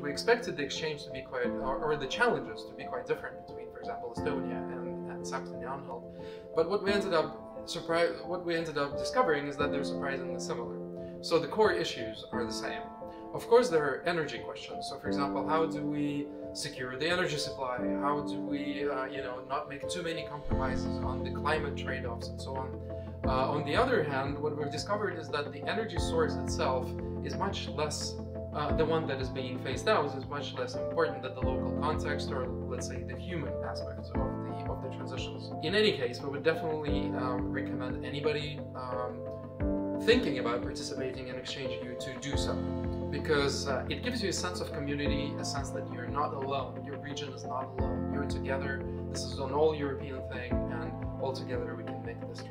we expected the exchange to be quite, or, or the challenges to be quite different between, for example, Estonia and, and Saxony-Anhalt. But what we ended up what we ended up discovering is that they're surprisingly similar. So the core issues are the same. Of course, there are energy questions. So, for example, how do we secure the energy supply? How do we, uh, you know, not make too many compromises on the climate trade-offs and so on? Uh, on the other hand, what we've discovered is that the energy source itself is much less, uh, the one that is being phased out is much less important than the local context or, let's say, the human aspects of the of the transitions. In any case, we would definitely um, recommend anybody um, thinking about participating in Exchange EU to do so because uh, it gives you a sense of community, a sense that you're not alone. Your region is not alone. You're together. This is an all European thing, and all together we can make this.